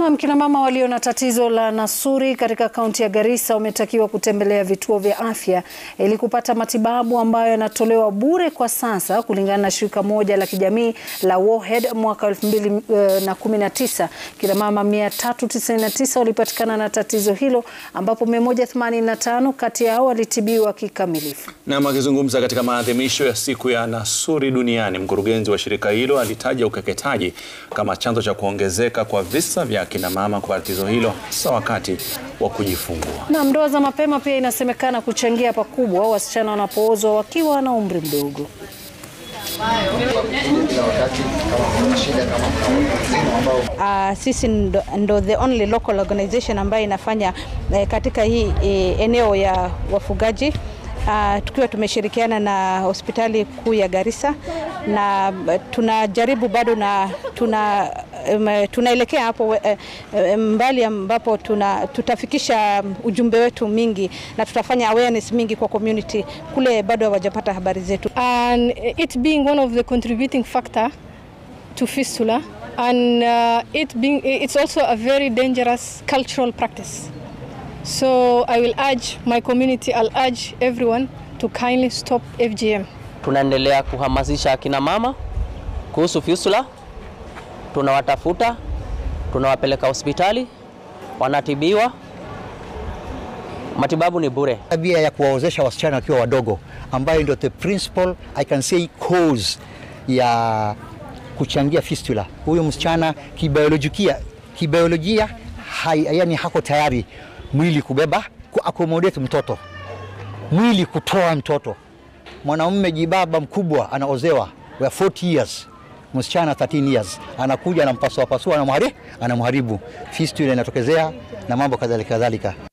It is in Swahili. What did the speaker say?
Naam, kina mama walio na tatizo la nasuri katika kaunti ya Garissa wametakiwa kutembelea vituo vya afya ili kupata matibabu ambayo yanatolewa bure kwa sasa kulingana na shirika moja la kijamii la Warhead mwaka 2019. Kina mama 399 walipatikana na tatizo hilo ambapo 185 kati yao walitibiwa kikamilifu. Na akizungumza katika maadhimisho ya siku ya nasuri duniani, mkurugenzi wa shirika hilo alitaja ukeketaji kama chanzo cha kuongezeka kwa visa vya kina mama kwa tatizo hilo hasa wakati wa kujifungua. Na ndoa za mapema pia inasemekana kuchangia pakubwa wasichana wanapoozwa wakiwa na umri mdogo. Uh, sisi ndo, ndo the only local organization ambayo inafanya eh, katika hii eh, eneo ya wafugaji uh, tukiwa tumeshirikiana na hospitali kuu ya Garissa na uh, tunajaribu bado na tuna um, tunaelekea hapo uh, mbali ambapo tuna, tutafikisha ujumbe wetu mingi na tutafanya awareness mingi kwa community. Kule bado hawajapata habari zetu. and it being one of the contributing factor to fistula and uh, it being it's also a very dangerous cultural practice. So i will urge my community i'll urge everyone to kindly stop fgm Tunaendelea kuhamasisha akina mama kuhusu fistula, tunawatafuta, tunawapeleka hospitali, wanatibiwa. Matibabu ni bure. Tabia ya kuwaozesha wasichana wakiwa wadogo ambayo ndio the principal I can say cause ya kuchangia fistula. Huyu msichana kibiolojia, kibiolojia yani hako tayari mwili kubeba ku accommodate mtoto, mwili kutoa mtoto. mwanaume jibaba mkubwa anaozewa wa 40 years, msichana 13 years anakuja anampasua pasua, anamharibu. Fistula inatokezea na mambo kadhalika kadhalika.